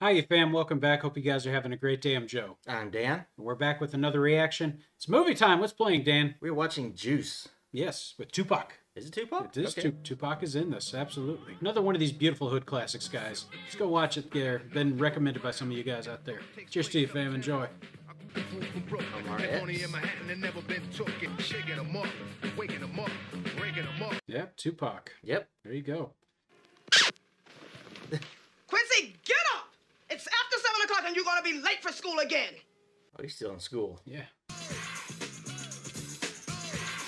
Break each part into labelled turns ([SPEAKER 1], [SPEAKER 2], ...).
[SPEAKER 1] Hi, you fam. Welcome back. Hope you guys are having a great day. I'm Joe.
[SPEAKER 2] I'm Dan.
[SPEAKER 1] We're back with another reaction. It's movie time. What's playing, Dan?
[SPEAKER 2] We're watching Juice.
[SPEAKER 1] Yes, with Tupac.
[SPEAKER 2] Is it Tupac?
[SPEAKER 1] It is
[SPEAKER 2] Okay.
[SPEAKER 1] Tu- Tupac is in this. Absolutely. Another one of these beautiful hood classics, guys. Just go watch it there. Been recommended by some of you guys out there. Cheers to you, fam. Enjoy. Yep, Tupac.
[SPEAKER 2] Yep.
[SPEAKER 1] There you go.
[SPEAKER 3] Quincy, get up! It's after 7 o'clock and you're gonna be late for school again.
[SPEAKER 2] Oh, he's still in school.
[SPEAKER 1] Yeah.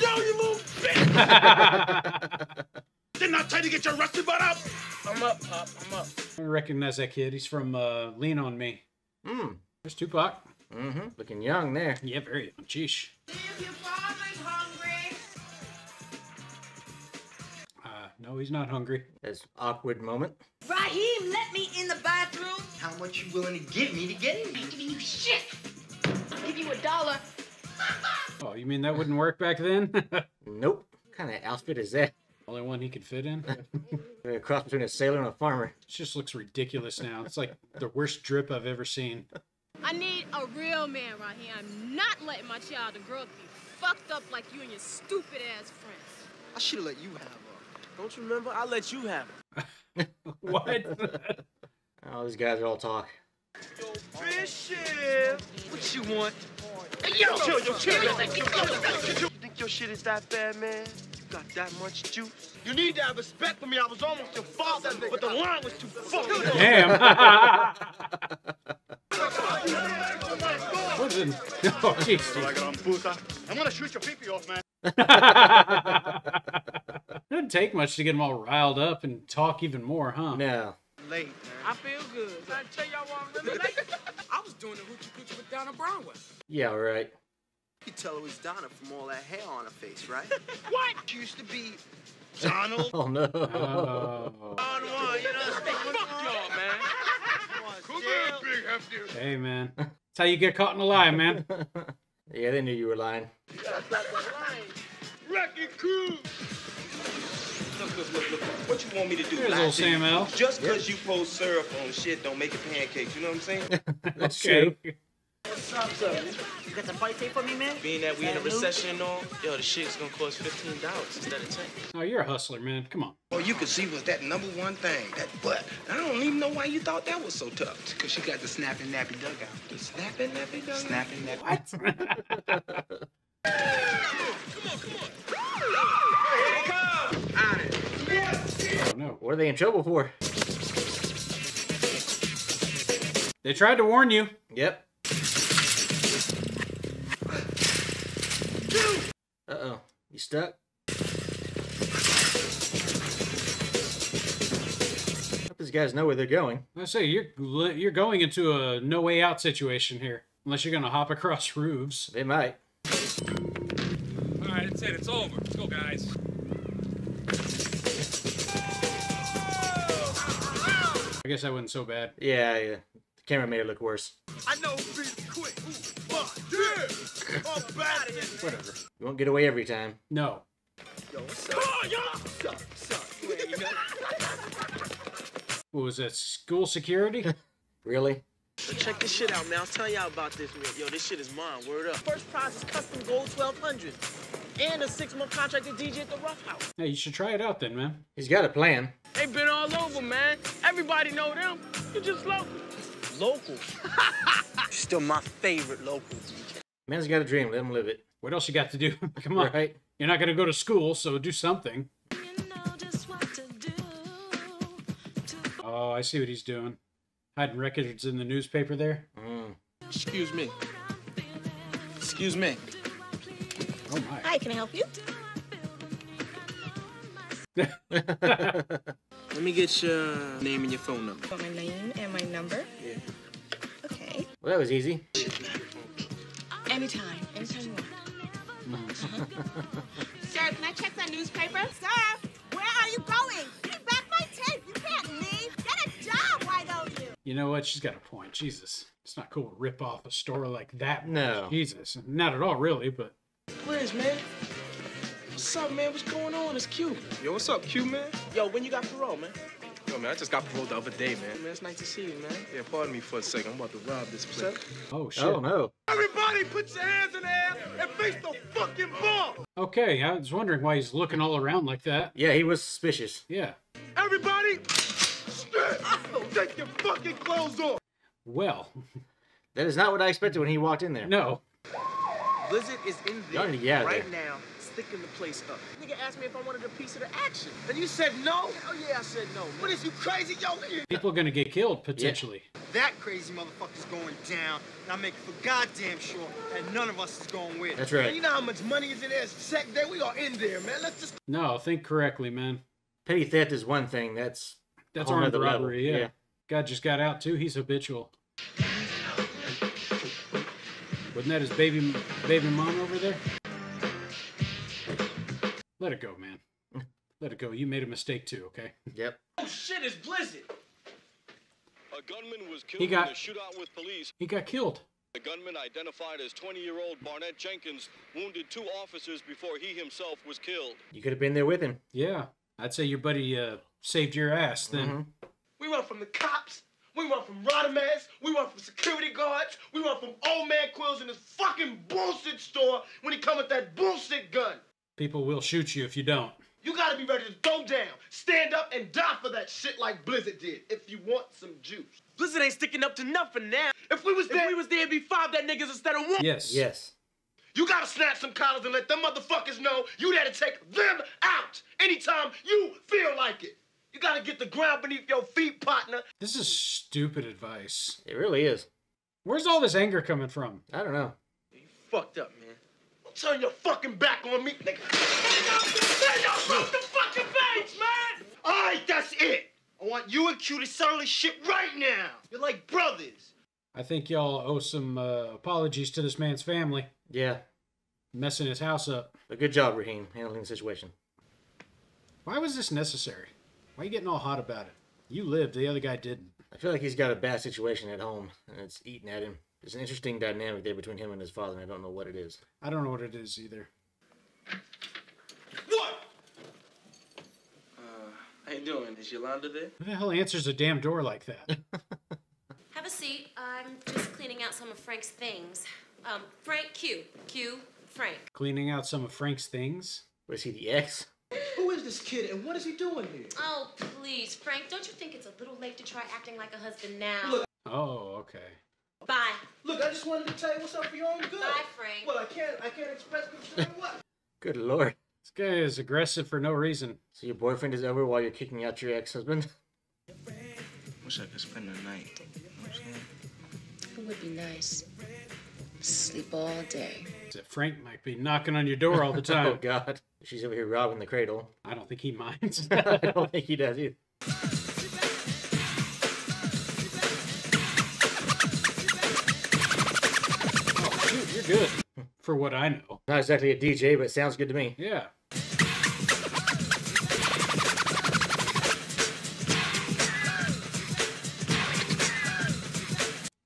[SPEAKER 4] Yo, you little bitch! Didn't I tell you to get your rusty butt up? I'm up, Pop. I'm up.
[SPEAKER 1] I recognize that kid. He's from uh, Lean on Me.
[SPEAKER 2] Hmm.
[SPEAKER 1] There's Tupac.
[SPEAKER 2] Mm-hmm. Looking young there.
[SPEAKER 1] Yeah, very young. Sheesh.
[SPEAKER 3] If your father's hungry.
[SPEAKER 1] Uh, no, he's not hungry.
[SPEAKER 2] This awkward moment.
[SPEAKER 3] Raheem, let me in the bathroom. How much you willing to give me to get in? I ain't giving you shit. I'll give you a dollar.
[SPEAKER 1] Oh, you mean that wouldn't work back then?
[SPEAKER 2] Nope. What kind of outfit is that?
[SPEAKER 1] Only one he could fit in.
[SPEAKER 2] A cross between a sailor and a farmer.
[SPEAKER 1] It just looks ridiculous now. It's like the worst drip I've ever seen.
[SPEAKER 5] I need a real man right here. I'm not letting my child or girl be fucked up like you and your stupid ass friends.
[SPEAKER 6] I should have let you have her. Don't you remember? I let you have her.
[SPEAKER 1] What?
[SPEAKER 2] Oh, these guys are all talk.
[SPEAKER 6] Yo, Bishop! What you want? Hey, yo! Chill, yo, chill, yo. You think your shit is that bad, man? You got that much juice?
[SPEAKER 4] You need to have respect for me. I was almost your father, but the line was too fucking
[SPEAKER 1] Damn. what is it? Oh, jeez.
[SPEAKER 4] I'm gonna shoot your pee off, man.
[SPEAKER 1] Doesn't take much to get them all riled up and talk even more, huh?
[SPEAKER 2] No.
[SPEAKER 6] Late, man. I feel good. I tell y'all why I'm really late. I was doing the hoochie coochie with Donna Brownway.
[SPEAKER 2] Yeah, all right.
[SPEAKER 6] You tell it was Donna from all that hair on her face, right?
[SPEAKER 4] What?
[SPEAKER 6] She used to be
[SPEAKER 4] Donald.
[SPEAKER 2] Oh, no.
[SPEAKER 1] Oh.
[SPEAKER 6] on one, you know? Fuck y'all, man.
[SPEAKER 4] Come here, big hefty.
[SPEAKER 1] Hey, man. That's how you get caught in a lie, man.
[SPEAKER 2] yeah, they knew you were lying.
[SPEAKER 4] Wrecking crew.
[SPEAKER 7] Look, look, look, look. What you want me to do?
[SPEAKER 1] There's old? Sam L.
[SPEAKER 7] Just because you pour syrup on shit don't make it pancakes. You know what I'm saying?
[SPEAKER 2] That's
[SPEAKER 1] Okay.
[SPEAKER 2] true. What's up, sir?
[SPEAKER 3] You got some fight tape for me, man?
[SPEAKER 7] Being that we in a recession and all, yo, the shit's gonna cost fifteen dollars instead of ten.
[SPEAKER 1] Oh, you're a hustler, man. Come on.
[SPEAKER 8] All you could see was that number one thing, that butt. I don't even know why you thought that was so tough. Because she got the snapping nappy dugout. The snapping nappy dugout? Snapping nappy.
[SPEAKER 1] What? oh, no.
[SPEAKER 2] What are they in trouble for?
[SPEAKER 1] They tried to warn you.
[SPEAKER 2] Yep. Uh-oh. You stuck? Hope these guys know where they're going.
[SPEAKER 1] I say you're you're going into a no way out situation here, unless you're gonna hop across roofs.
[SPEAKER 2] They might.
[SPEAKER 1] I guess that wasn't so bad.
[SPEAKER 2] Yeah, yeah. The camera made it look worse.
[SPEAKER 4] I know who beat quick. Who? Fuck. Yeah. I'm bad at it.
[SPEAKER 1] Whatever.
[SPEAKER 2] You won't get away every time.
[SPEAKER 1] No.
[SPEAKER 4] Come on, y'all.
[SPEAKER 1] What was that? School security?
[SPEAKER 2] Really?
[SPEAKER 6] So check this shit out, man. I'll tell y'all about this, man. Yo, this shit is mine. Word up. First prize is custom gold 1200 and a six-month contract to DJ at the Rough House.
[SPEAKER 1] hey, you should try it out then, man.
[SPEAKER 2] He's got a plan.
[SPEAKER 6] They've been all over, man. Everybody know them. You're just local. Local. Still my favorite local DJ.
[SPEAKER 2] Man's got a dream. Let him live it.
[SPEAKER 1] What else you got to do? Come on.
[SPEAKER 2] Right?
[SPEAKER 1] You're not gonna go to school, so do something. Oh, I see what he's doing. Hiding records in the newspaper there.
[SPEAKER 2] Mm.
[SPEAKER 6] Excuse me. Excuse me.
[SPEAKER 1] Oh my.
[SPEAKER 5] Hi, can I help you?
[SPEAKER 6] Let me get your name and your phone number.
[SPEAKER 5] Want my name and my number?
[SPEAKER 6] Yeah.
[SPEAKER 5] Okay.
[SPEAKER 2] Well, that was easy.
[SPEAKER 5] Anytime. Anytime you want.
[SPEAKER 9] Sir, can I check that newspaper? Sir, where are you going? You? You
[SPEAKER 1] know what? She's got a point. Jesus. It's not cool to rip off a store like that.
[SPEAKER 2] No.
[SPEAKER 1] Jesus. Not at all, really, but
[SPEAKER 6] Where's man? What's up, man? What's going on? It's Q. Yo, what's up, Q, man? Yo, when you got parole, man? Yo, man, I just got paroled the other day, man. Man, it's nice to see you, man. Yeah, pardon me for a second. I'm about to rob this place.
[SPEAKER 1] Oh shit.
[SPEAKER 2] Oh no.
[SPEAKER 6] Everybody put your hands in the air and face the fucking bar!
[SPEAKER 1] Okay, I was wondering why he's looking all around like that.
[SPEAKER 2] Yeah, he was suspicious.
[SPEAKER 1] Yeah.
[SPEAKER 6] Everybody, stand! Take your fucking clothes off!
[SPEAKER 1] Well,
[SPEAKER 2] That is not what I expected when he walked in there.
[SPEAKER 1] no.
[SPEAKER 6] Blizzard is in there
[SPEAKER 2] need to get out of
[SPEAKER 6] right
[SPEAKER 2] there.
[SPEAKER 6] now, sticking the place up. Nigga asked me if I wanted a piece of the action. And you said no? Hell yeah, I said no. What is you crazy? Yo,
[SPEAKER 1] People are gonna get killed potentially.
[SPEAKER 3] That crazy motherfucker's going down, and I'm making for goddamn sure that none of us is going with.
[SPEAKER 2] That's
[SPEAKER 6] Man,
[SPEAKER 2] right.
[SPEAKER 6] you know how much money is in there? Check day. We are in there, man. Let's just.
[SPEAKER 1] No, think correctly, man.
[SPEAKER 2] Petty theft is one thing. That's
[SPEAKER 1] That's
[SPEAKER 2] whole
[SPEAKER 1] armed robbery. Yeah.
[SPEAKER 2] Yeah.
[SPEAKER 1] Guy just got out too. He's habitual. Wasn't that his baby baby mom over there? Let it go, man. Let it go. You made a mistake too. Okay.
[SPEAKER 2] Yep.
[SPEAKER 6] Oh shit, it's Blizzard.
[SPEAKER 10] A gunman was killed
[SPEAKER 1] He got-
[SPEAKER 10] in a shootout with police.
[SPEAKER 1] He got killed.
[SPEAKER 10] The gunman, identified as 20-year-old Barnett Jenkins, wounded two officers before he himself was killed.
[SPEAKER 2] You could have been there with him.
[SPEAKER 1] Yeah. I'd say your buddy uh, saved your ass then.
[SPEAKER 2] Mhm.
[SPEAKER 6] We run from the cops. We run from Rodamans. We run from security guards. We run from old man Quiles in this fucking bullshit store when he come with that bullshit gun.
[SPEAKER 1] People will shoot you if you don't.
[SPEAKER 6] You gotta be ready to go down, stand up, and die for that shit like Blizzard did. If you want some juice. Blizzard ain't sticking up to nothing now. If we was there, if we was there, it'd be five that niggas instead of one.
[SPEAKER 1] Yes.
[SPEAKER 2] Yes.
[SPEAKER 6] You gotta snap some collars and let them motherfuckers know you there to take them out anytime you feel like it. You gotta get the ground beneath your feet, partner.
[SPEAKER 1] This is stupid advice.
[SPEAKER 2] It really is.
[SPEAKER 1] Where's all this anger coming from?
[SPEAKER 2] I don't know.
[SPEAKER 6] You fucked up, man. Don't turn your fucking back on me, nigga. Turn your fucking fucking face, man! Alright, that's it. I want you and Q to settle this shit right now. You're like brothers.
[SPEAKER 1] I think y'all owe some uh, apologies to this man's family,
[SPEAKER 2] Yeah.
[SPEAKER 1] messing his house up.
[SPEAKER 2] But good job, Raheem, handling the situation.
[SPEAKER 1] Why was this necessary? Why are you getting all hot about it? You lived, the other guy didn't.
[SPEAKER 2] I feel like he's got a bad situation at home, and it's eating at him. There's an interesting dynamic there between him and his father, and I don't know what it is.
[SPEAKER 1] I don't know what it is either.
[SPEAKER 6] What?
[SPEAKER 7] Uh, how you doing? Is Yolanda there?
[SPEAKER 1] Who the hell answers a damn door like that?
[SPEAKER 11] Have a seat. I'm just cleaning out some of Frank's things. Um, Frank Q. Q. Frank.
[SPEAKER 1] Cleaning out some of Frank's things?
[SPEAKER 2] Was he, the ex?
[SPEAKER 6] Who is this kid and what is he doing here?
[SPEAKER 11] Oh, please, Frank, don't you think it's a little late to try acting like a husband now?
[SPEAKER 6] Look.
[SPEAKER 1] Oh, okay.
[SPEAKER 11] Bye.
[SPEAKER 6] Look, I just wanted to tell you what's up for your own good.
[SPEAKER 11] Bye, Frank.
[SPEAKER 6] Well, I can't, I can't express concern. what?
[SPEAKER 2] Good lord.
[SPEAKER 1] This guy is aggressive for no reason.
[SPEAKER 2] So your boyfriend is over while you're kicking out your ex-husband?
[SPEAKER 7] Wish I could spend the night.
[SPEAKER 12] It would be nice. Sleep all day.
[SPEAKER 1] Frank might be knocking on your door all the time.
[SPEAKER 2] oh God. She's over here robbing the cradle.
[SPEAKER 1] I don't think he minds.
[SPEAKER 2] I don't think he does either.
[SPEAKER 1] Oh, shoot, you're good. For what I know.
[SPEAKER 2] Not exactly a DJ, but it sounds good to me.
[SPEAKER 1] Yeah.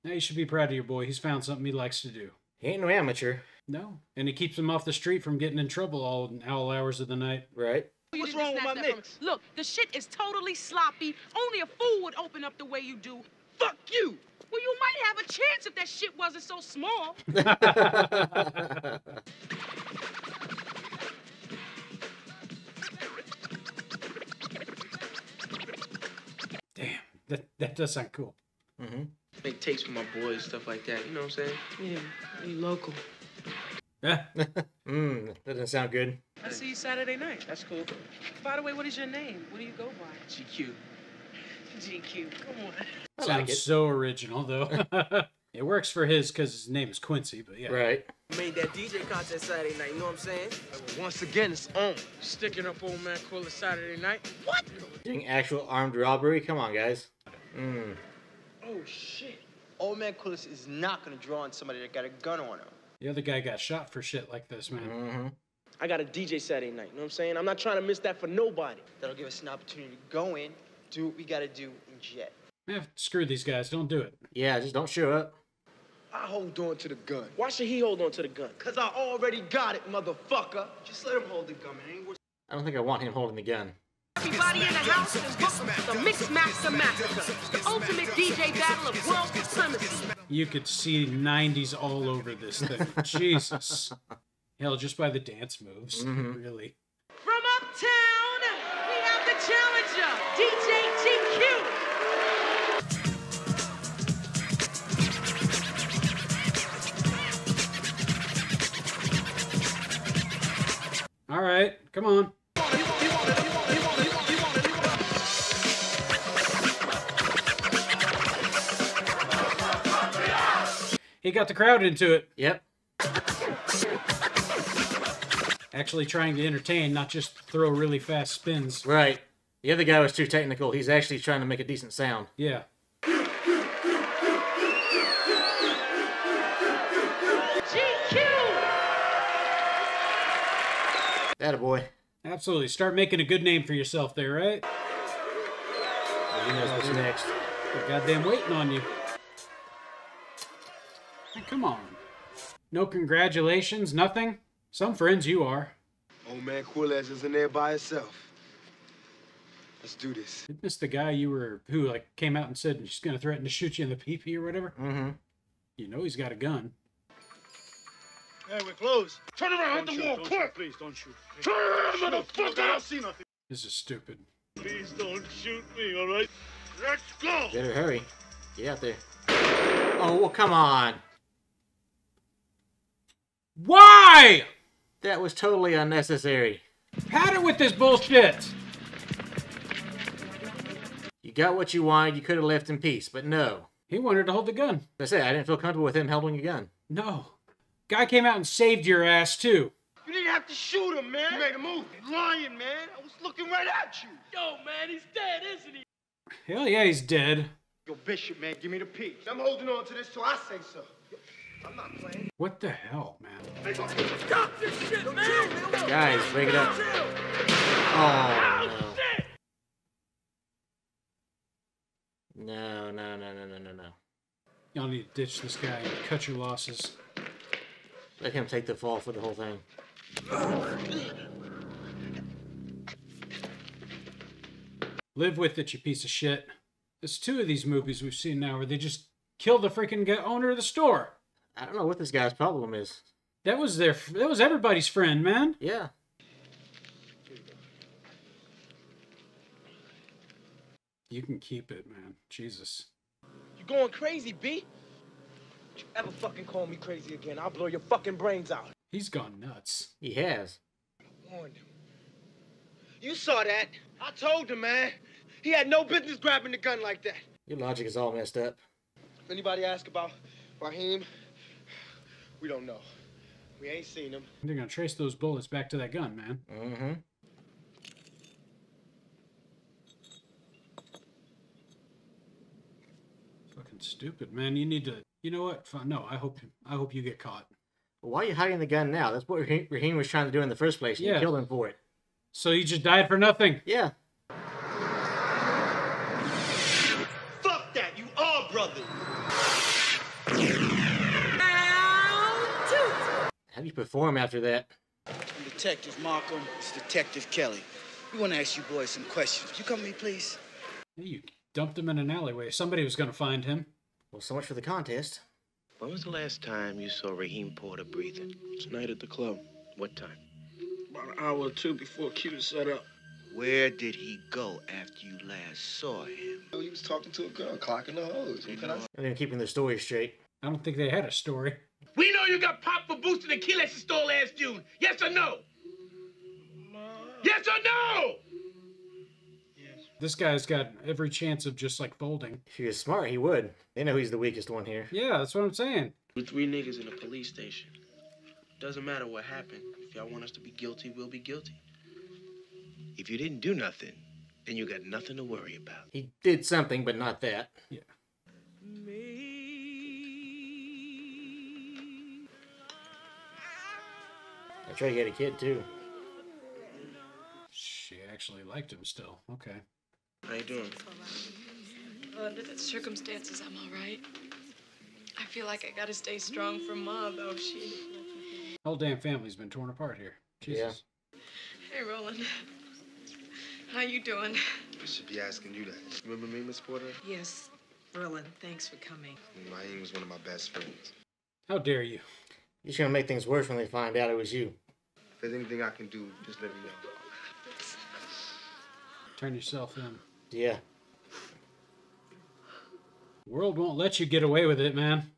[SPEAKER 1] Now you should be proud of your boy. He's found something he likes to do.
[SPEAKER 2] He ain't no amateur.
[SPEAKER 1] No. And it keeps him off the street from getting in trouble all, all hours of the night.
[SPEAKER 2] Right.
[SPEAKER 13] What's wrong with my mix? Look, the shit is totally sloppy. Only a fool would open up the way you do. Fuck you! Well, you might have a chance if that shit wasn't so small.
[SPEAKER 1] Damn. That, that does sound cool.
[SPEAKER 2] Mm-hmm.
[SPEAKER 7] Make tapes for my boys, stuff like that. You know what I'm saying?
[SPEAKER 13] Yeah, you local.
[SPEAKER 1] Yeah.
[SPEAKER 2] Mmm, that doesn't sound good.
[SPEAKER 13] I see you Saturday night.
[SPEAKER 7] That's cool.
[SPEAKER 13] By the way, what is your name? What do you go by?
[SPEAKER 7] GQ.
[SPEAKER 13] GQ. Come on.
[SPEAKER 1] Sounds
[SPEAKER 2] like
[SPEAKER 1] so original, though. it works for his because his name is Quincy, but yeah.
[SPEAKER 2] Right.
[SPEAKER 6] Made that DJ contest Saturday night, you know what I'm saying? Once again, it's on.
[SPEAKER 13] Sticking up old man Quilla Saturday night.
[SPEAKER 6] What?
[SPEAKER 2] Doing actual armed robbery? Come on, guys. Mmm.
[SPEAKER 3] Oh shit. Old man Quiles is not gonna draw on somebody that got a gun on him.
[SPEAKER 1] The other guy got shot for shit like this, man.
[SPEAKER 2] Mm-hmm.
[SPEAKER 6] I got a DJ Saturday night, you know what I'm saying? I'm not trying to miss that for nobody.
[SPEAKER 3] That'll give us an opportunity to go in, do what we gotta do, and jet.
[SPEAKER 1] Yeah, screw these guys. Don't do it.
[SPEAKER 2] Yeah, just don't show up.
[SPEAKER 3] I hold on to the gun.
[SPEAKER 6] Why should he hold on to the gun?
[SPEAKER 3] Cause I already got it, motherfucker. Just let him hold the gun, man. Worth-
[SPEAKER 2] I don't think I want him holding the gun.
[SPEAKER 13] everybody in the house and book the Mix Master Massacre, the
[SPEAKER 1] You could see 90s all over this thing. Jesus. Hell, just by the dance moves. Mm-hmm. Really.
[SPEAKER 13] From uptown, we have the challenger, DJ GQ.
[SPEAKER 1] All right, come on. He got the crowd into it.
[SPEAKER 2] Yep.
[SPEAKER 1] Actually trying to entertain, not just throw really fast spins.
[SPEAKER 2] Right. The other guy was too technical. He's actually trying to make a decent sound.
[SPEAKER 1] Yeah.
[SPEAKER 13] GQ.
[SPEAKER 2] That a boy.
[SPEAKER 1] Absolutely. Start making a good name for yourself there, right?
[SPEAKER 2] He knows what's next.
[SPEAKER 1] They're goddamn waiting on you. Hey, come on. No congratulations, nothing? Some friends you are.
[SPEAKER 6] Old man Quiles is in there by himself. Let's do this.
[SPEAKER 1] Isn't this the guy you were who like came out and said he's gonna threaten to shoot you in the PP or whatever?
[SPEAKER 2] Mm-hmm.
[SPEAKER 1] You know he's got a gun.
[SPEAKER 6] Hey, we're closed. Turn around,
[SPEAKER 4] Don't
[SPEAKER 6] hit the
[SPEAKER 4] shoot,
[SPEAKER 6] wall,
[SPEAKER 4] don't
[SPEAKER 6] quick!
[SPEAKER 4] shoot, please, don't shoot.
[SPEAKER 6] Turn around,
[SPEAKER 4] Shoot,
[SPEAKER 6] motherfucker!
[SPEAKER 4] I don't see nothing.
[SPEAKER 1] This is stupid.
[SPEAKER 4] Please don't shoot me, all right? Let's go!
[SPEAKER 2] Better hurry. Get out there. Oh, well, come on.
[SPEAKER 1] Why?
[SPEAKER 2] That was totally unnecessary.
[SPEAKER 1] Had it with this bullshit.
[SPEAKER 2] You got what you wanted. You could have left in peace, but no.
[SPEAKER 1] He wanted to hold the gun.
[SPEAKER 2] I said I didn't feel comfortable with him holding a gun.
[SPEAKER 1] No. Guy came out and saved your ass too.
[SPEAKER 6] You didn't have to shoot him, man. You made a move. You lying, man. I was looking right at you.
[SPEAKER 13] Yo, man, he's dead, isn't he?
[SPEAKER 1] Hell yeah, he's dead.
[SPEAKER 6] Yo, Bishop, man, give me the piece. I'm holding on to this till I say so. I'm not playing.
[SPEAKER 1] What the hell, man?
[SPEAKER 13] Stop this shit, man!
[SPEAKER 2] Guys, break it up. Oh, no. No, no, no, no, no, no.
[SPEAKER 1] Y'all need to ditch this guy and cut your losses.
[SPEAKER 2] Let him take the fall for the whole thing.
[SPEAKER 1] Live with it, you piece of shit. There's two of these movies we've seen now where they just kill the freaking owner of the store.
[SPEAKER 2] I don't know what this guy's problem is.
[SPEAKER 1] That was their. That was everybody's friend, man.
[SPEAKER 2] Yeah.
[SPEAKER 1] You can keep it, man. Jesus.
[SPEAKER 6] You going crazy, B? Don't you ever fucking call me crazy again. I'll blow your fucking brains out.
[SPEAKER 1] He's gone nuts.
[SPEAKER 2] He has.
[SPEAKER 6] I Warned him. You saw that. I told him, man. He had no business grabbing the gun like that.
[SPEAKER 2] Your logic is all messed up.
[SPEAKER 6] If anybody ask about Raheem, we don't know. We ain't seen him.
[SPEAKER 1] They're gonna trace those bullets back to that gun, man.
[SPEAKER 2] Mm-hmm.
[SPEAKER 1] Fucking stupid, man. You need to. You know what? No, I hope. I hope you get caught.
[SPEAKER 2] Why are you hiding the gun now? That's what Raheem Raheem was trying to do in the first place. and You
[SPEAKER 1] Yeah.
[SPEAKER 2] killed him for it.
[SPEAKER 1] So you just died for nothing.
[SPEAKER 2] Yeah.
[SPEAKER 6] Fuck that. You are brothers.
[SPEAKER 2] How do you perform after that?
[SPEAKER 14] I'm Detective Markham. It's Detective Kelly. We want to ask you boys some questions. Would you come with me, please?
[SPEAKER 1] Hey, You dumped him in an alleyway. Somebody was gonna find him.
[SPEAKER 2] Well, so much for the contest.
[SPEAKER 15] When was the last time you saw Raheem Porter breathing?
[SPEAKER 16] Tonight at the club.
[SPEAKER 15] What time?
[SPEAKER 16] About an hour or two before Q set up.
[SPEAKER 14] Where did he go after you last saw him?
[SPEAKER 16] Oh, he was talking to a girl, clocking the hose. What can
[SPEAKER 2] And then keeping the story straight.
[SPEAKER 1] I don't think they had a story.
[SPEAKER 4] We know you got popped for boosting the kill at the store last June. Yes or no? Yes or no?
[SPEAKER 1] This guy's got every chance of just like folding.
[SPEAKER 2] If he was smart, he would. They know he's the weakest one here.
[SPEAKER 1] Yeah, that's what I'm saying.
[SPEAKER 15] With three niggas in a police station. Doesn't matter what happened. If y'all want us to be guilty, we'll be guilty. If you didn't do nothing, then you got nothing to worry about.
[SPEAKER 2] He did something, but not that.
[SPEAKER 1] Yeah.
[SPEAKER 2] I tried to get a kid too.
[SPEAKER 1] She actually liked him still. Okay.
[SPEAKER 15] How you doing?
[SPEAKER 17] Under the circumstances, I'm all right. I feel like I gotta stay strong for Ma, though. She.
[SPEAKER 1] Whole damn family's been torn apart here. Jesus.
[SPEAKER 17] Hey, Roland. How you doing?
[SPEAKER 16] I should be asking you that. Remember me, Miss Porter?
[SPEAKER 18] Yes, Roland. thanks for coming.
[SPEAKER 16] Raheem was one of my best friends.
[SPEAKER 1] How dare you?
[SPEAKER 2] You're just gonna make things worse when they find out it was you.
[SPEAKER 16] If there's anything I can do, just let me know.
[SPEAKER 1] Turn yourself in.
[SPEAKER 2] Yeah.
[SPEAKER 1] World won't let you get away with it, man.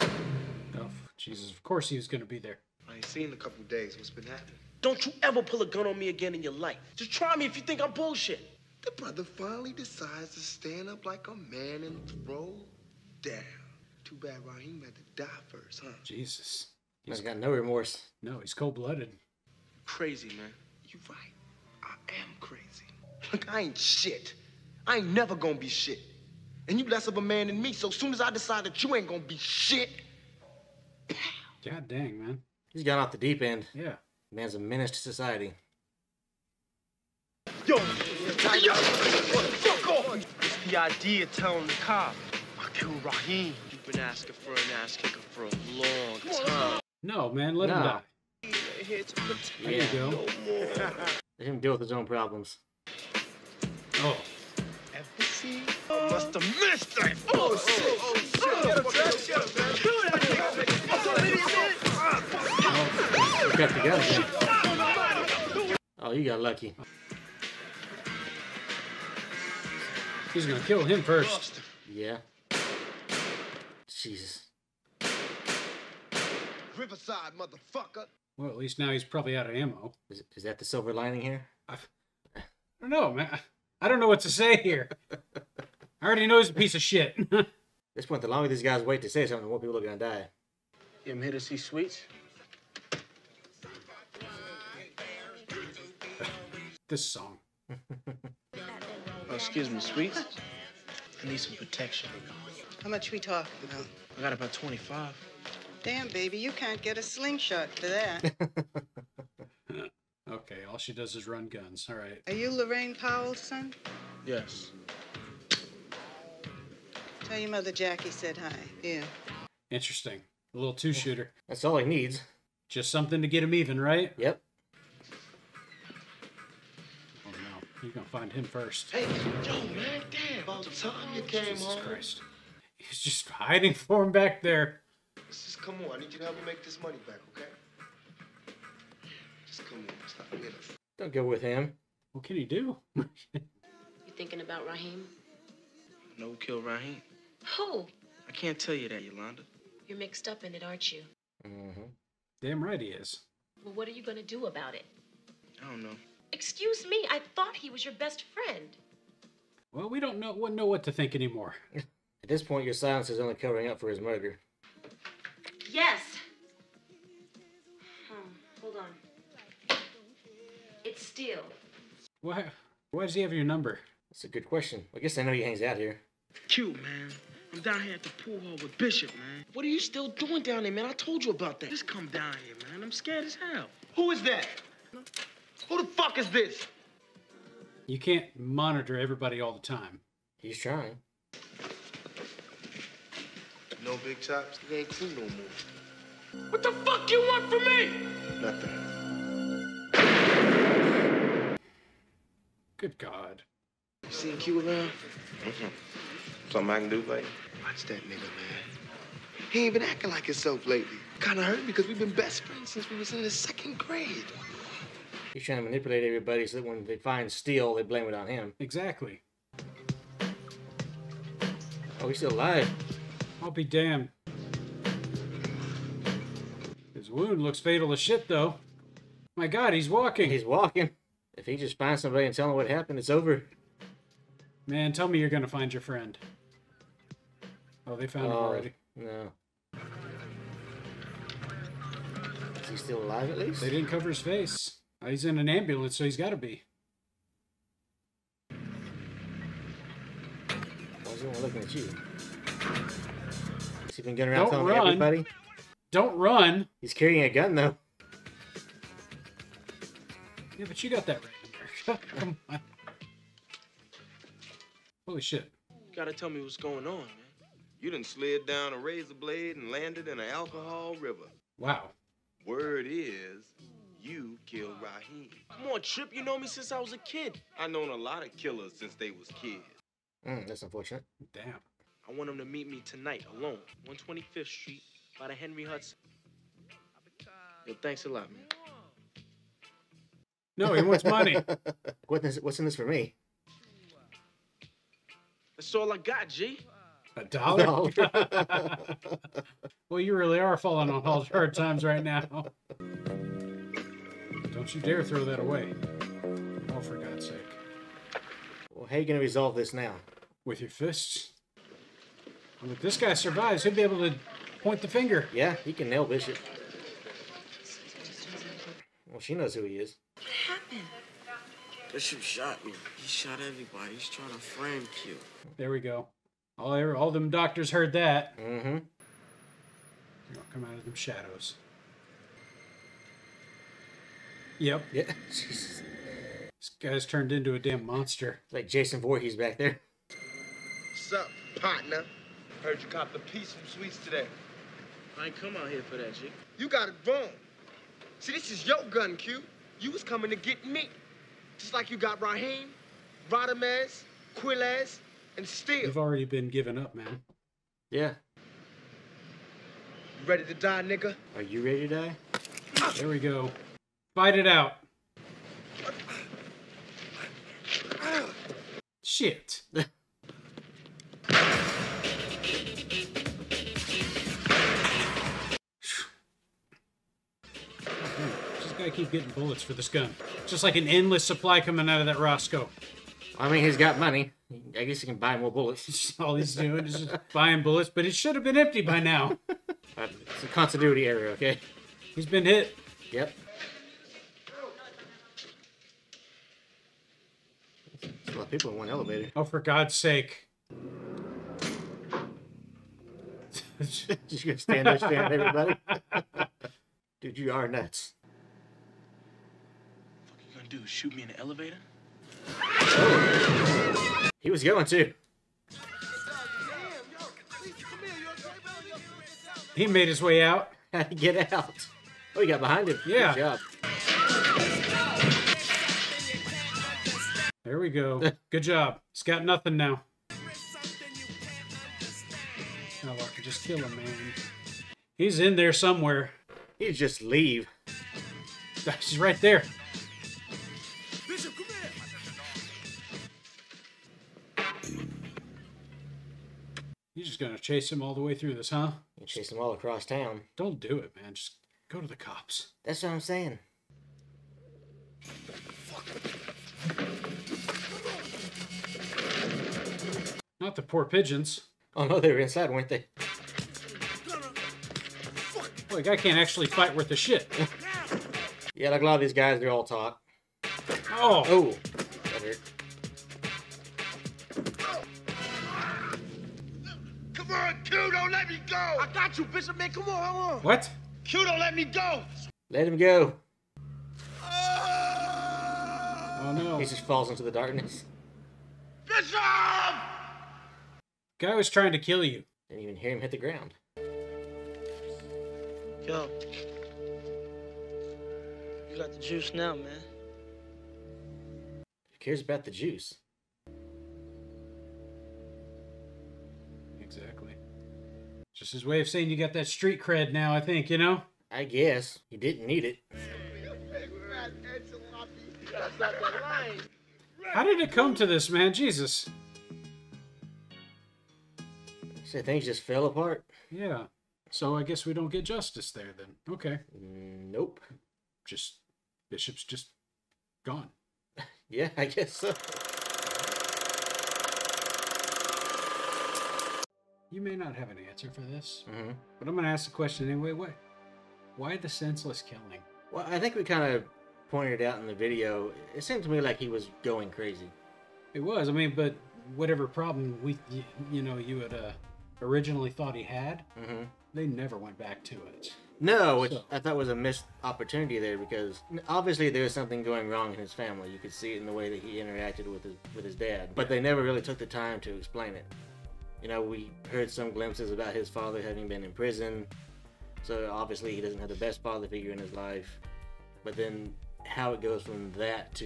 [SPEAKER 1] Oh, Jesus. Of course he was going to be there.
[SPEAKER 16] I ain't seen in a couple days. What's been happening?
[SPEAKER 15] Don't you ever pull a gun on me again in your life. Just try me if you think I'm bullshit.
[SPEAKER 16] The brother finally decides to stand up like a man and throw down. Too bad Raheem had to die first, huh?
[SPEAKER 1] Jesus.
[SPEAKER 2] He's got no remorse.
[SPEAKER 1] No, he's cold blooded.
[SPEAKER 15] Crazy, man.
[SPEAKER 16] You right. I am crazy. Look, I ain't shit. I ain't never gonna be shit. And you less of a man than me, so soon as I decide that you ain't gonna be shit,
[SPEAKER 1] God dang, man.
[SPEAKER 2] He's gone off the deep end.
[SPEAKER 1] Yeah.
[SPEAKER 2] Man's a menace to society.
[SPEAKER 6] Yo, yo, fuck off! It's the idea telling the cop. I killed Raheem.
[SPEAKER 15] You've been asking for an ass kicker for a long time.
[SPEAKER 1] No, man, let him die.
[SPEAKER 15] Here to protect
[SPEAKER 1] There you go.
[SPEAKER 2] Let him deal with his own problems.
[SPEAKER 1] Oh.
[SPEAKER 6] Ever see? I must have missed that. Oh, oh, oh, shit. Oh, shit. Get him, man. Get him, man. Kill that nigga. What's up, idiot, man?
[SPEAKER 2] He got the gun again. Oh, you got lucky.
[SPEAKER 1] He's going to kill him first.
[SPEAKER 2] Yeah. Jesus.
[SPEAKER 16] Riverside, motherfucker.
[SPEAKER 1] Well, at least now he's probably out of ammo.
[SPEAKER 2] Is, is that the silver lining here?
[SPEAKER 1] I don't know, man. I don't know what to say here. I already know he's a piece of shit.
[SPEAKER 2] At this point, the longer these guys wait to say something, the more people are gonna die.
[SPEAKER 15] You here to see Sweets.
[SPEAKER 1] this song.
[SPEAKER 15] Oh, excuse me, Sweets. I need some protection.
[SPEAKER 18] How much we talking about?
[SPEAKER 15] I got about 25.
[SPEAKER 18] Damn, baby, you can't get a slingshot for that.
[SPEAKER 1] Okay, all she does is run guns. All right.
[SPEAKER 18] Are you Lorraine Powell's son?
[SPEAKER 15] Yes.
[SPEAKER 18] Tell your mother Jackie said hi. Yeah.
[SPEAKER 1] Interesting. A little two shooter.
[SPEAKER 2] That's all he needs.
[SPEAKER 1] Just something to get him even, right?
[SPEAKER 2] Yep.
[SPEAKER 1] Oh no. You're going to find him first.
[SPEAKER 16] Hey, yo, man, damn, about the time you came
[SPEAKER 1] Jesus
[SPEAKER 16] home.
[SPEAKER 1] Christ. He's just hiding for him back there.
[SPEAKER 16] Just come on, I need you to help me make this money back, okay? Just come on, stop with us.
[SPEAKER 2] Don't go with him.
[SPEAKER 1] What can he do?
[SPEAKER 11] You thinking about Raheem?
[SPEAKER 15] No kill Raheem.
[SPEAKER 11] Who?
[SPEAKER 15] I can't tell you that, Yolanda.
[SPEAKER 11] You're mixed up in it, aren't you?
[SPEAKER 2] Mm-hmm.
[SPEAKER 1] Damn right he is.
[SPEAKER 11] Well, what are you gonna do about it?
[SPEAKER 15] I don't know.
[SPEAKER 11] Excuse me, I thought he was your best friend.
[SPEAKER 1] Well, we don't know, wouldn't know what to think anymore.
[SPEAKER 2] At this point, your silence is only covering up for his murder.
[SPEAKER 11] Yes. Hmm, hold on. It's Steele.
[SPEAKER 1] Why, why does he have your number?
[SPEAKER 2] That's a good question. I guess I know he hangs out here.
[SPEAKER 15] Q, man. I'm down here at the pool hall with Bishop, man. What are you still doing down there, man? I told you about that. Just come down here, man. I'm scared as hell.
[SPEAKER 6] Who is that? Who the fuck is this?
[SPEAKER 1] You can't monitor everybody all the time.
[SPEAKER 2] He's trying.
[SPEAKER 16] No big chops? You ain't cool no more.
[SPEAKER 15] What the fuck you want from me?
[SPEAKER 16] Nothing.
[SPEAKER 1] Good God.
[SPEAKER 15] You seen Q around?
[SPEAKER 16] Mm-hmm. Something I can do, baby? Watch that nigga, man. He ain't been acting like himself lately. Kinda hurt because we've been best friends since we was in the second grade.
[SPEAKER 2] He's trying to manipulate everybody so that when they find Steel, they blame it on him.
[SPEAKER 1] Exactly.
[SPEAKER 2] Oh, he's still alive.
[SPEAKER 1] I'll be damned. His wound looks fatal as shit, though. My God, he's walking.
[SPEAKER 2] He's walking. If he just finds somebody and tell them what happened, it's over.
[SPEAKER 1] Man, tell me you're gonna find your friend. Oh, they found him
[SPEAKER 2] Oh,
[SPEAKER 1] already.
[SPEAKER 2] No. Is he still alive at least?
[SPEAKER 1] They didn't cover his face. Uh, he's in an ambulance, so he's got to be.
[SPEAKER 2] Why is he looking at you? Has he been going around
[SPEAKER 1] Don't
[SPEAKER 2] telling
[SPEAKER 1] run.
[SPEAKER 2] everybody?
[SPEAKER 1] Don't run.
[SPEAKER 2] He's carrying a gun though.
[SPEAKER 1] Yeah, but you got that right in. Come on. Holy shit.
[SPEAKER 15] You gotta tell me what's going on, man.
[SPEAKER 4] You done slid down a razor blade and landed in an alcohol river.
[SPEAKER 1] Wow.
[SPEAKER 4] Word is,
[SPEAKER 15] You killed Raheem.
[SPEAKER 7] Come on, Trip. You know me since I was a kid.
[SPEAKER 15] I known a lot of killers since they was kids.
[SPEAKER 2] Mm, that's unfortunate.
[SPEAKER 1] Damn.
[SPEAKER 7] I want him to meet me tonight, alone, 125th Street, by the Henry Hudson. Yo, thanks a lot, man.
[SPEAKER 1] No, he wants money.
[SPEAKER 2] What is, what's in this for me?
[SPEAKER 7] That's all I got, G.
[SPEAKER 1] A dollar? well, you really are falling on all hard times right now. Don't you dare throw that away. Oh, for God's sake.
[SPEAKER 2] Well, how are you gonna resolve this now?
[SPEAKER 1] With your fists? And if this guy survives, he'll be able to point the finger.
[SPEAKER 2] Yeah, he can nail Bishop. Well, she knows who he is.
[SPEAKER 3] What happened? Bishop shot me. He shot everybody. He's trying to frame Q.
[SPEAKER 1] There we go. All, all them doctors heard that.
[SPEAKER 2] Mm-hmm.
[SPEAKER 1] I'll come out of them shadows. Yep.
[SPEAKER 2] Yeah. Jesus.
[SPEAKER 1] This guy's turned into a damn monster.
[SPEAKER 2] Like Jason Voorhees back there.
[SPEAKER 6] What's up, partner? Heard you copped a piece from Sweets today.
[SPEAKER 7] I ain't come out here for that, G.
[SPEAKER 6] You got it wrong. See, this is your gun, Q. You was coming to get me. Just like you got Raheem, Rodamez, Quiles, and Steele.
[SPEAKER 1] You've already been given up, man.
[SPEAKER 2] Yeah.
[SPEAKER 6] You ready to die, nigga?
[SPEAKER 2] Are you ready to die? Ah.
[SPEAKER 1] There we go. Fight it out. Ah. Shit. Gotta keep getting bullets for this gun. Just like an endless supply coming out of that Roscoe.
[SPEAKER 2] I mean, he's got money. I guess he can buy more bullets.
[SPEAKER 1] All he's doing is just buying bullets, but it should have been empty by now.
[SPEAKER 2] Uh, it's a continuity error, okay?
[SPEAKER 1] He's been hit.
[SPEAKER 2] Yep. There's a lot of people in one elevator.
[SPEAKER 1] Oh, for God's sake.
[SPEAKER 2] Just gonna stand there, stand everybody. Dude, you are nuts.
[SPEAKER 7] What you gonna do? Shoot me in the elevator?
[SPEAKER 2] He was going to.
[SPEAKER 1] He made his way out.
[SPEAKER 2] How'd he get out? Oh, he got behind him.
[SPEAKER 1] Yeah.
[SPEAKER 2] Good job.
[SPEAKER 1] There we go. Good job. He's got nothing now. Oh, I can just kill him, man. He's in there somewhere.
[SPEAKER 2] He'd just leave.
[SPEAKER 1] He's right there. Gonna chase him all the way through this, huh?
[SPEAKER 2] You chase him all across town.
[SPEAKER 1] Don't do it, man. Just go to the cops.
[SPEAKER 2] That's what I'm saying. Fuck.
[SPEAKER 1] Not the poor pigeons.
[SPEAKER 2] Oh no, they were inside, weren't they?
[SPEAKER 1] Boy, the guy can't actually fight worth a shit.
[SPEAKER 2] Yeah, like a lot of these guys, they're all talk.
[SPEAKER 1] Oh.
[SPEAKER 2] Oh.
[SPEAKER 6] Got you, Bishop, man. Come on, come on.
[SPEAKER 1] What?
[SPEAKER 6] Q, don't let me go.
[SPEAKER 2] Let him go.
[SPEAKER 1] Oh, oh no.
[SPEAKER 2] He just falls into the darkness.
[SPEAKER 6] Bishop!
[SPEAKER 1] Guy was trying to kill you.
[SPEAKER 2] Didn't even hear him hit the ground.
[SPEAKER 3] Yo. You got the juice now, man.
[SPEAKER 2] Who cares about the juice?
[SPEAKER 1] Just his way of saying you got that street cred now, I think, you know?
[SPEAKER 2] I guess. He didn't need it.
[SPEAKER 1] How did it come to this, man? Jesus.
[SPEAKER 2] So things just fell apart.
[SPEAKER 1] Yeah. So I guess we don't get justice there then. Okay.
[SPEAKER 2] Mm, nope.
[SPEAKER 1] Just Bishop's just gone.
[SPEAKER 2] Yeah, I guess so.
[SPEAKER 1] You may not have an answer for this,
[SPEAKER 2] Mhm.
[SPEAKER 1] but I'm going to ask the question anyway. Why, why the senseless killing?
[SPEAKER 2] Well, I think we kind of pointed out in the video. It seemed to me like he was going crazy.
[SPEAKER 1] It was. I mean, but whatever problem we, you, you know, you had uh, originally thought he had,
[SPEAKER 2] Mhm.
[SPEAKER 1] they never went back to it.
[SPEAKER 2] No, which
[SPEAKER 1] So-
[SPEAKER 2] I thought was a missed opportunity there because obviously there was something going wrong in his family. You could see it in the way that he interacted with his with his dad, but they never really took the time to explain it. You know, we heard some glimpses about his father having been in prison, so obviously he doesn't have the best father figure in his life. But then how it goes from that to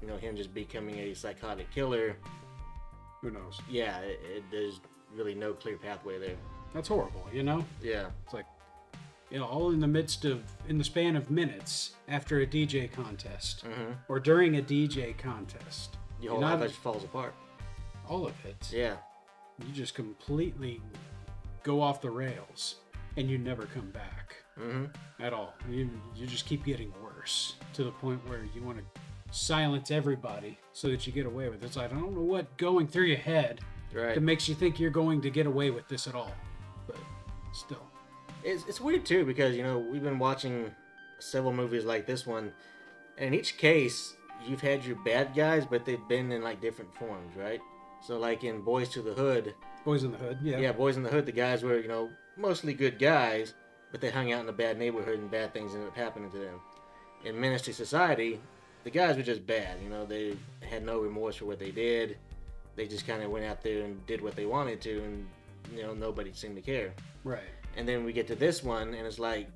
[SPEAKER 2] you know him just becoming a psychotic killer,
[SPEAKER 1] Who knows?
[SPEAKER 2] yeah, it, it, there's really no clear pathway there.
[SPEAKER 1] That's horrible, you know?
[SPEAKER 2] Yeah.
[SPEAKER 1] It's like, you know, all in the midst of, in the span of minutes after a DJ contest
[SPEAKER 2] Mhm.
[SPEAKER 1] or during a DJ contest.
[SPEAKER 2] Your whole life just falls apart.
[SPEAKER 1] all of it.
[SPEAKER 2] Yeah.
[SPEAKER 1] You just completely go off the rails and you never come back
[SPEAKER 2] Mm-hmm.
[SPEAKER 1] at all. You, you just keep getting worse to the point where you want to silence everybody so that you get away with it. It's like, I don't know what going through your head
[SPEAKER 2] Right.
[SPEAKER 1] that makes you think you're going to get away with this at all. But still.
[SPEAKER 2] It's, it's weird too because you know we've been watching several movies like this one, and in each case you've had your bad guys, but they've been in like different forms, right? So like in Boys to the Hood,
[SPEAKER 1] Boys in the Hood, yeah.
[SPEAKER 2] yeah, Boys in the Hood, the guys were you know mostly good guys, but they hung out in a bad neighborhood and bad things ended up happening to them. In Menace II Society, the guys were just bad. You know, they had no remorse for what they did. They just kind of went out there and did what they wanted to, and you know nobody seemed to care.
[SPEAKER 1] Right.
[SPEAKER 2] And then we get to this one, and it's like,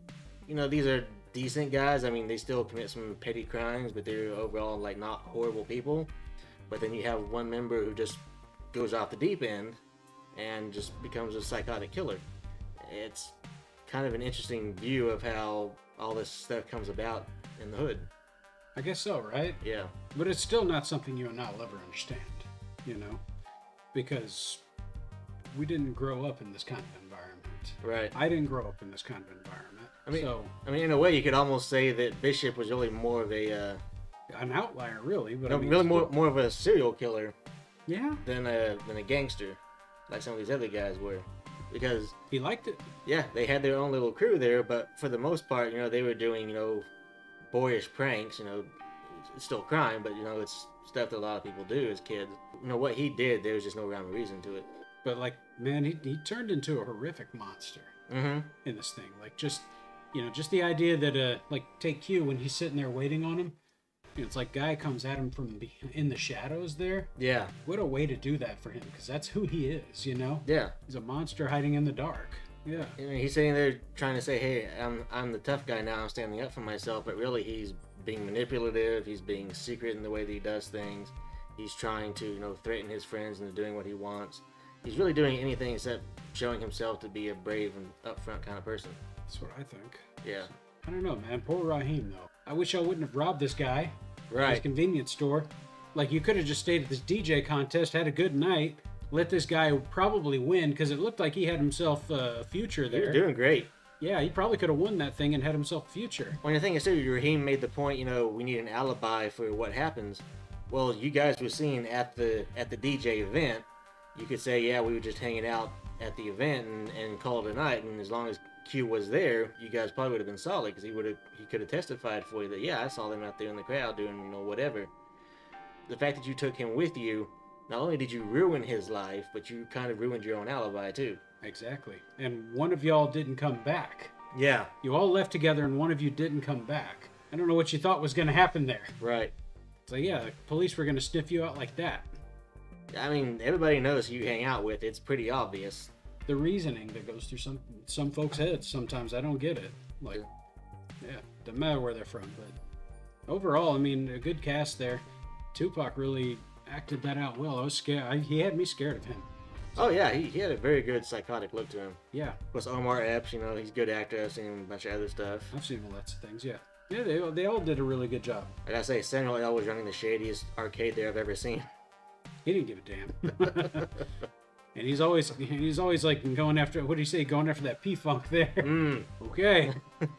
[SPEAKER 2] you know, these are decent guys. I mean, they still commit some petty crimes, but they're overall like not horrible people. But then you have one member who just goes off the deep end and just becomes a psychotic killer. It's kind of an interesting view of how all this stuff comes about in the hood.
[SPEAKER 1] I guess so, right?
[SPEAKER 2] Yeah.
[SPEAKER 1] But it's still not something you and I'll ever understand, you know? Because we didn't grow up in this kind of environment.
[SPEAKER 2] Right.
[SPEAKER 1] I didn't grow up in this kind of environment.
[SPEAKER 2] I mean,
[SPEAKER 1] so
[SPEAKER 2] I mean, in a way, you could almost say that Bishop was really more of a, uh,
[SPEAKER 1] an outlier, really. But
[SPEAKER 2] no,
[SPEAKER 1] I mean,
[SPEAKER 2] really more more of a serial killer
[SPEAKER 1] Yeah.
[SPEAKER 2] than a than a gangster, like some of these other guys were, because
[SPEAKER 1] he liked it.
[SPEAKER 2] Yeah, they had their own little crew there, but for the most part, you know, they were doing you know boyish pranks. You know, it's still crime, but you know, it's stuff that a lot of people do as kids. You know what he did, there was just no rhyme or reason to it.
[SPEAKER 1] But like, man, he, he turned into a horrific monster
[SPEAKER 2] Mm-hmm.
[SPEAKER 1] in this thing. Like, just you know, just the idea that uh, like take Q when he's sitting there waiting on him. It's like guy comes at him from in the shadows there.
[SPEAKER 2] Yeah.
[SPEAKER 1] What a way to do that for him, because that's who he is. You know.
[SPEAKER 2] Yeah.
[SPEAKER 1] He's a monster hiding in the dark. Yeah.
[SPEAKER 2] I mean, he's sitting there trying to say, "Hey, I'm I'm the tough guy now. I'm standing up for myself." But really, he's being manipulative. He's being secret in the way that he does things. He's trying to, you know, threaten his friends into doing what he wants. He's really doing anything except showing himself to be a brave and upfront kind of person.
[SPEAKER 1] That's what I think.
[SPEAKER 2] Yeah.
[SPEAKER 1] I don't know, man. Poor Raheem, though. I wish I wouldn't have robbed this guy. His
[SPEAKER 2] Right.
[SPEAKER 1] convenience store. Like, you could have just stayed at this DJ contest, had a good night, let this guy probably win, because it looked like he had himself uh, a future
[SPEAKER 2] He
[SPEAKER 1] there.
[SPEAKER 2] was doing great.
[SPEAKER 1] Yeah, he probably could have won that thing and had himself a future.
[SPEAKER 2] Well, the thing is, too, Raheem made the point. You know, we need an alibi for what happens. Well, you guys were seen at the at the DJ event. You could say, yeah, we were just hanging out at the event and, and call it a night. And as long as Q was there, you guys probably would have been solid because he would have he could have testified for you that yeah, I saw them out there in the crowd doing you know whatever. The fact that you took him with you, not only did you ruin his life, but you kind of ruined your own alibi too.
[SPEAKER 1] Exactly. And one of y'all didn't come back.
[SPEAKER 2] Yeah.
[SPEAKER 1] You all left together and one of you didn't come back. I don't know what you thought was going to happen there.
[SPEAKER 2] Right.
[SPEAKER 1] So, yeah, the police were going to sniff you out like that.
[SPEAKER 2] I mean, everybody knows who you hang out with. It's pretty obvious.
[SPEAKER 1] The reasoning that goes through some some folks' heads sometimes I don't get it. Like, yeah, doesn't matter where they're from, but overall, I mean, a good cast there. Tupac really acted that out well. I was scared. I, he had me scared of him.
[SPEAKER 2] Oh yeah, he, he had a very good psychotic look to him.
[SPEAKER 1] Yeah.
[SPEAKER 2] Plus Omar Epps, you know, he's a good actor. I've seen him a bunch of other stuff.
[SPEAKER 1] I've seen lots of things. Yeah, yeah, they all- they all did a really good job.
[SPEAKER 2] Like I say, Samuel L. was running the shadiest arcade there I've ever seen.
[SPEAKER 1] He didn't give a damn. and he's always he's always like going after what do you say? Going after that P funk there.
[SPEAKER 2] Mm.
[SPEAKER 1] Okay.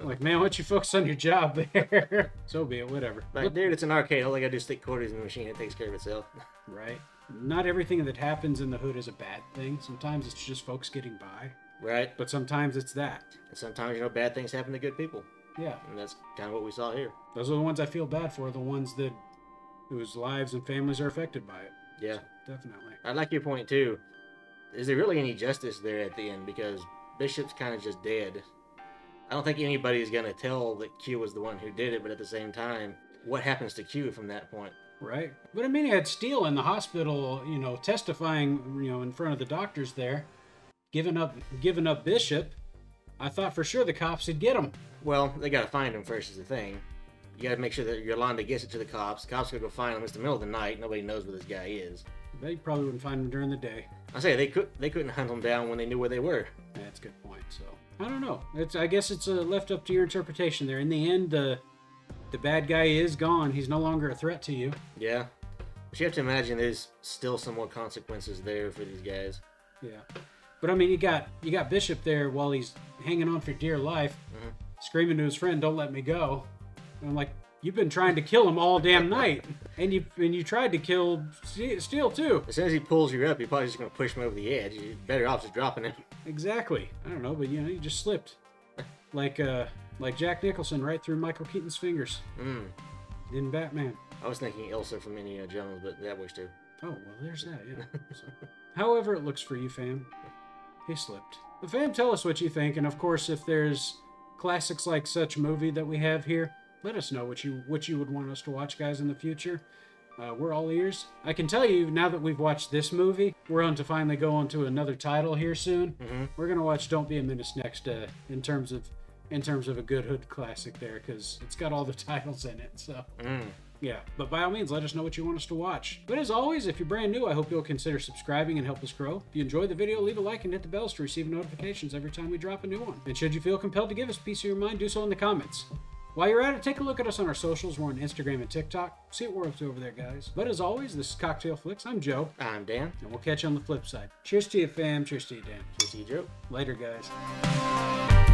[SPEAKER 1] like man, why don't you focus on your job there? so be it. Whatever.
[SPEAKER 2] Like, dude, it's an arcade. All I gotta do is stick quarters in the machine. It takes care of itself.
[SPEAKER 1] Right. Not everything that happens in the hood is a bad thing. Sometimes it's just folks getting by.
[SPEAKER 2] Right.
[SPEAKER 1] But sometimes it's that.
[SPEAKER 2] And sometimes, you know, bad things happen to good people.
[SPEAKER 1] Yeah.
[SPEAKER 2] And that's kind of what we saw here.
[SPEAKER 1] Those are the ones I feel bad for. The ones that whose lives and families are affected by it.
[SPEAKER 2] Yeah.
[SPEAKER 1] Definitely.
[SPEAKER 2] I like your point, too. Is there really any justice there at the end? Because Bishop's kind of just dead. I don't think anybody's gonna tell that Q was the one who did it, but at the same time, what happens to Q from that point?
[SPEAKER 1] Right. But I mean, he had Steele in the hospital, you know, testifying, you know, in front of the doctors there, giving up, giving up Bishop. I thought for sure the cops would get him.
[SPEAKER 2] Well, they gotta find him first. Is the thing. You gotta make sure that Yolanda gets it to the cops. cops gonna go find him. It's the middle of the night. Nobody knows where this guy is.
[SPEAKER 1] They probably wouldn't find them during the day.
[SPEAKER 2] I say they could. They couldn't hunt them down when they knew where they were.
[SPEAKER 1] That's a good point. So I don't know. It's I guess it's uh, left up to your interpretation there. In the end, the the bad guy is gone. He's no longer a threat to you.
[SPEAKER 2] Yeah. But you have to imagine there's still some more consequences there for these guys.
[SPEAKER 1] Yeah. But I mean, you got you got Bishop there while he's hanging on for dear life,
[SPEAKER 2] Mhm.
[SPEAKER 1] screaming to his friend, "Don't let me go!" And I'm like, you've been trying to kill him all damn night, and you and you tried to kill Steel too.
[SPEAKER 2] As soon as he pulls you up, you're probably just gonna push him over the edge. You're better off just dropping him.
[SPEAKER 1] Exactly. I don't know, but you know, you just slipped, like uh, like Jack Nicholson right through Michael Keaton's fingers
[SPEAKER 2] Mm.
[SPEAKER 1] in Batman.
[SPEAKER 2] I was thinking Elsa from Indiana Jones, but that works too.
[SPEAKER 1] Oh, well, there's that, yeah. So, however it looks for you, fam, he slipped. The fam, tell us what you think, and of course, if there's classics like such movie that we have here, let us know what you what you would want us to watch, guys, in the future. Uh, we're all ears. I can tell you now that we've watched this movie, we're on to finally go on to another title here soon.
[SPEAKER 2] Mm-hmm.
[SPEAKER 1] We're gonna watch "Don't Be a Menace" next, uh, in terms of in terms of a good hood classic there, because it's got all the titles in it. So.
[SPEAKER 2] Mm.
[SPEAKER 1] Yeah, but by all means, let us know what you want us to watch. But as always, if you're brand new, I hope you'll consider subscribing and help us grow. If you enjoyed the video, leave a like and hit the bells to receive notifications every time we drop a new one. And should you feel compelled to give us a piece of your mind, do so in the comments. While you're at it, take a look at us on our socials. We're on Instagram and TikTok. See what we're up to over there, guys. But as always, this is Cocktail Flicks. I'm Joe.
[SPEAKER 2] I'm Dan.
[SPEAKER 1] And we'll catch you on the flip side. Cheers to you, fam. Cheers to you, Dan.
[SPEAKER 2] Cheers to you, Joe.
[SPEAKER 1] Later, guys.